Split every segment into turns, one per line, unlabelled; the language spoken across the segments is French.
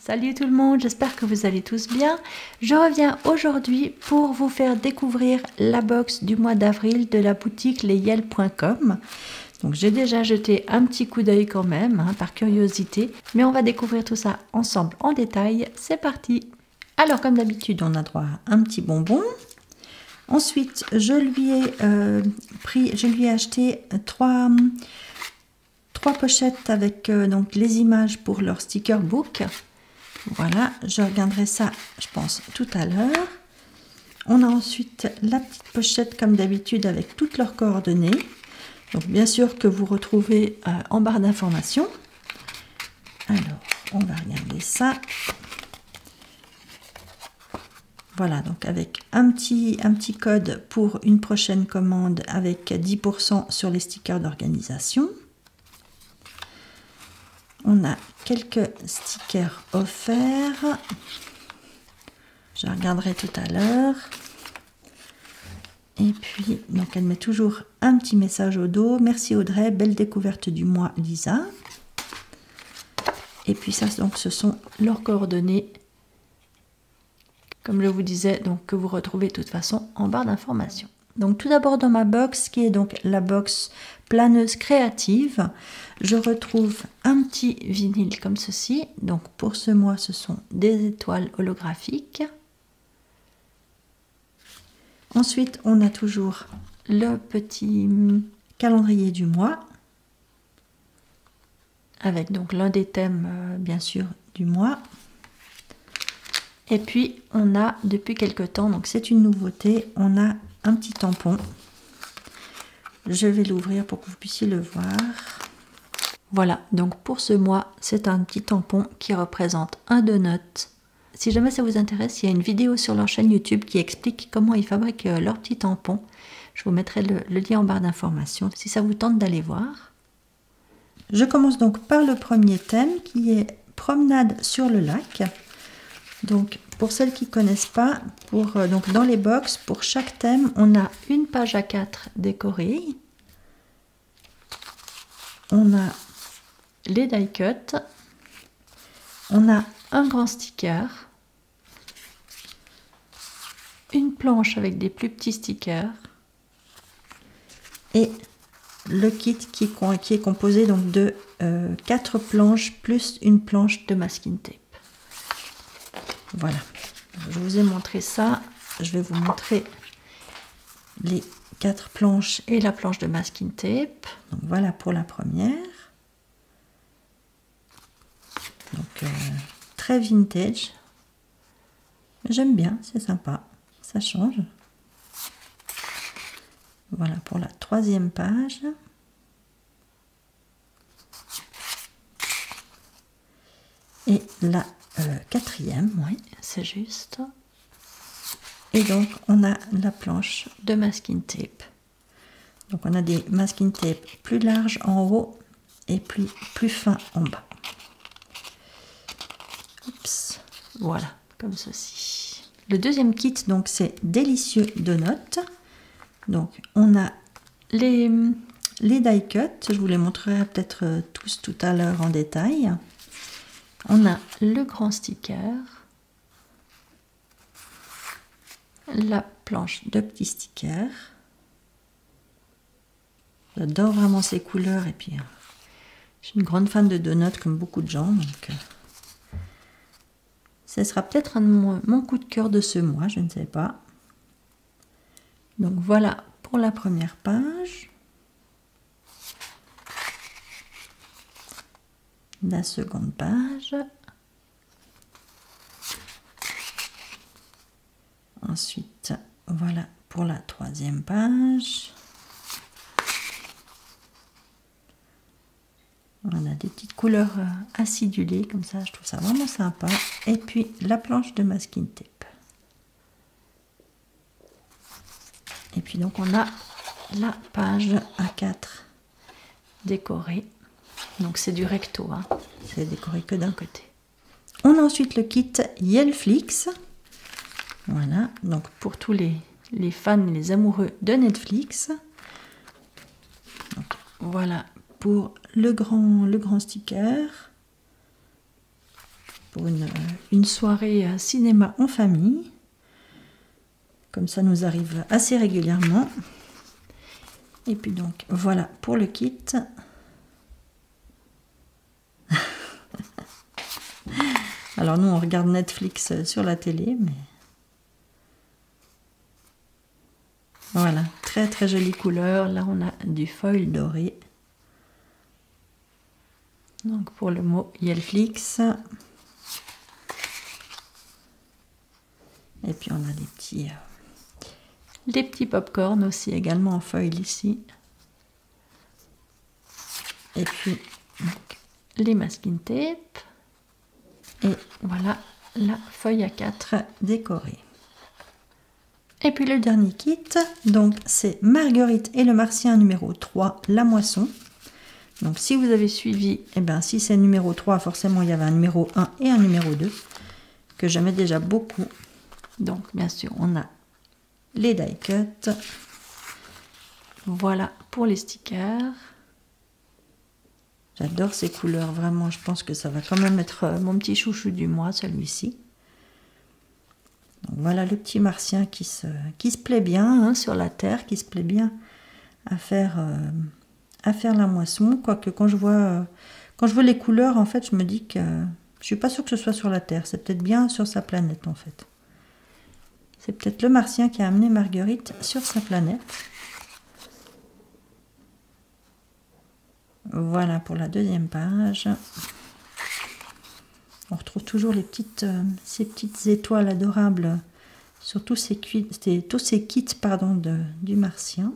Salut tout le monde, j'espère que vous allez tous bien. Je reviens aujourd'hui pour vous faire découvrir la box du mois d'avril de la boutique leyel.com. Donc j'ai déjà jeté un petit coup d'œil quand même, hein, par curiosité, mais on va découvrir tout ça ensemble en détail. C'est parti Alors comme d'habitude, on a droit à un petit bonbon. Ensuite, je lui ai euh, acheté trois, trois pochettes avec euh, donc les images pour leur sticker book. Voilà, je regarderai ça, je pense, tout à l'heure. On a ensuite la petite pochette comme d'habitude avec toutes leurs coordonnées. Donc bien sûr que vous retrouvez euh, en barre d'informations. Alors, on va regarder ça. Voilà, donc avec un un petit code pour une prochaine commande avec 10% sur les stickers d'organisation. On a quelques stickers offerts. Je regarderai tout à l'heure. Et puis, donc elle met toujours un petit message au dos. Merci Audrey, belle découverte du mois, Lisa. Et puis ça, donc ce sont leurs coordonnées. Comme je vous disais, donc que vous retrouvez de toute façon en barre d'informations. Donc tout d'abord dans ma box, qui est donc la box planeuse créative, je retrouve un petit vinyle comme ceci. Donc pour ce mois, ce sont des étoiles holographiques. Ensuite, on a toujours le petit calendrier du mois avec donc l'un des thèmes euh, bien sûr du mois. Et puis on a depuis quelque temps, donc c'est une nouveauté, on a un petit tampon. Je vais l'ouvrir pour que vous puissiez le voir. Voilà, donc pour ce mois, c'est un petit tampon qui représente un donut. Si jamais ça vous intéresse, il y a une vidéo sur leur chaîne YouTube qui explique comment ils fabriquent euh, leur petit tampon. Je vous mettrai le, le lien en barre d'informations si ça vous tente d'aller voir. Je commence donc par le premier thème qui est promenade sur le lac. Donc pour celles qui ne connaissent pas, pour, euh, donc dans les box, pour chaque thème, on a une page à 4 décorée. On a les die cuts. On a un grand sticker. Une planche avec des plus petits stickers. Et le kit qui est, composé donc de euh, 4 planches plus une planche de masking tape. Voilà, je vous ai montré ça. Je vais vous montrer les quatre planches et la planche de masking tape. Donc voilà pour la première. Donc euh, très vintage. J'aime bien, c'est sympa. Ça change. Voilà pour la troisième page. Et la quatrième, oui, c'est juste. Et donc, on a la planche de masking tape. Donc, on a des masking tape plus larges en haut et plus, plus fins en bas. Oups, voilà, comme ceci. Le deuxième kit, donc, c'est délicieux de notes. Donc, on a les, les die cuts. Je vous les montrerai peut-être tous tout à l'heure en détail. On a le grand sticker, la planche de petits stickers. J'adore vraiment ces couleurs et puis euh, je suis une grande fan de donuts comme beaucoup de gens. Donc, euh, ce sera peut-être mon, mon coup de cœur de ce mois, je ne sais pas. Donc voilà pour la première page. La seconde page. Ensuite, voilà pour la troisième page. On a des petites couleurs euh, acidulées comme ça, je trouve ça vraiment sympa. Et puis la planche de masking tape. Et puis donc on a la page A4 décorée donc c'est du recto, hein. c'est décoré que d'un côté. On a ensuite le kit Yelflix. Voilà, donc pour tous les, les fans, les amoureux de Netflix. voilà pour le grand, le grand sticker. pour une, une soirée cinéma en famille. Comme ça nous arrive assez régulièrement. Et puis donc voilà pour le kit. Alors nous on regarde Netflix sur la télé, mais voilà, très très jolie couleur. Là on a du foil doré. Donc pour le mot Yelflix. Et puis on a des petits, euh, des petits pop-corn aussi également en foil ici. Et puis les masking tape. Et voilà la feuille à 4 décorée. Et puis le dernier kit, donc c'est Marguerite et le Martien numéro 3, la moisson. Donc si vous avez suivi, eh bien si c'est numéro 3, forcément il y avait un numéro 1 et un numéro 2, que j'aimais déjà beaucoup. Donc bien sûr on a les die cut. Voilà pour les stickers. J'adore ces couleurs, vraiment. Je pense que ça va quand même être euh, mon petit chouchou du mois, celui-ci. voilà le petit martien qui se, plaît bien hein, sur la terre, qui se plaît bien à faire, euh, à faire la moisson. Quoique quand je vois euh, quand je vois les couleurs, en fait, je me dis que je suis pas sûre que ce soit sur la terre. C'est peut-être bien sur sa planète, en fait. C'est peut-être le martien qui a amené Marguerite sur sa planète. Voilà pour la deuxième page. On retrouve toujours euh, ces petites étoiles adorables sur tous ces, tous ces kits pardon, de, du martien.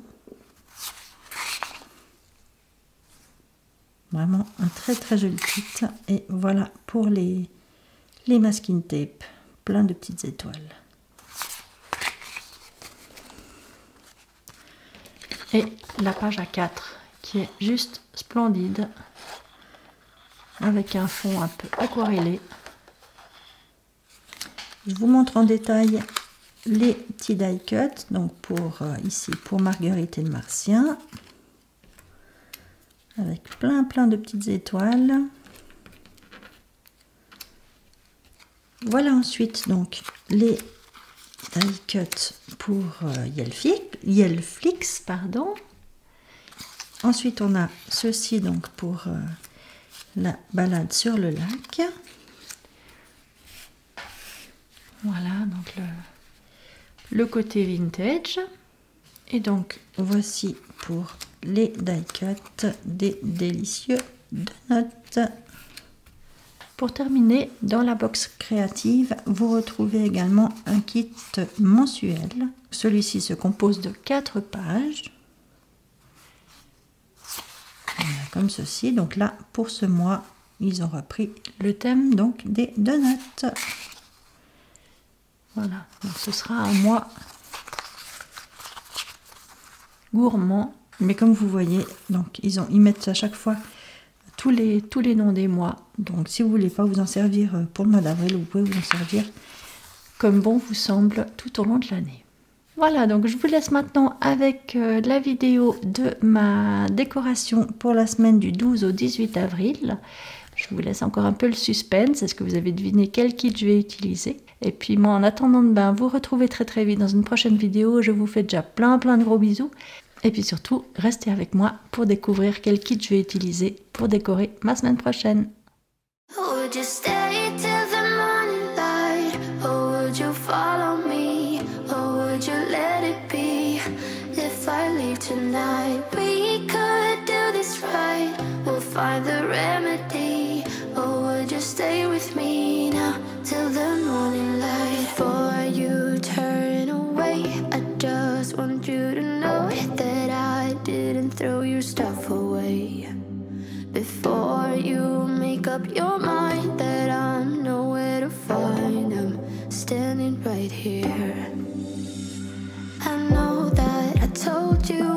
Vraiment un très très joli kit. Et voilà pour les, les masking tape. Plein de petites étoiles. Et la page A4 juste splendide avec un fond un peu aquarellé. Je vous montre en détail les petits die cut donc pour euh, ici pour Marguerite et le Martien avec plein plein de petites étoiles. Voilà ensuite donc les die cut pour euh, Yelflix, pardon. Ensuite, on a ceci donc pour euh, la balade sur le lac. Voilà, donc le, côté vintage. Et donc, voici pour les die cut des délicieux donuts. Pour terminer, dans la box créative, vous retrouvez également un kit mensuel. Celui-ci se compose de 4 pages comme ceci. Donc là, pour ce mois, ils ont repris le thème donc des donuts. Voilà, ce sera un mois gourmand. Mais comme vous voyez, donc ils, ont, ils mettent à chaque fois tous les, tous les noms des mois. Donc si vous voulez pas vous en servir pour le mois d'avril, vous pouvez vous en servir comme bon vous semble tout au long de l'année. Voilà, donc je vous laisse maintenant avec euh, la vidéo de ma décoration pour la semaine du 12 au 18 avril. Je vous laisse encore un peu le suspense. Est-ce que vous avez deviné quel kit je vais utiliser? Et puis moi, en attendant de ben, vous retrouver très très vite dans une prochaine vidéo. Je vous fais déjà plein plein de gros bisous. Et puis surtout, restez avec moi pour découvrir quel kit je vais utiliser pour décorer ma semaine prochaine. Before you make up your mind That I'm nowhere to find I'm standing right here. I know that I told you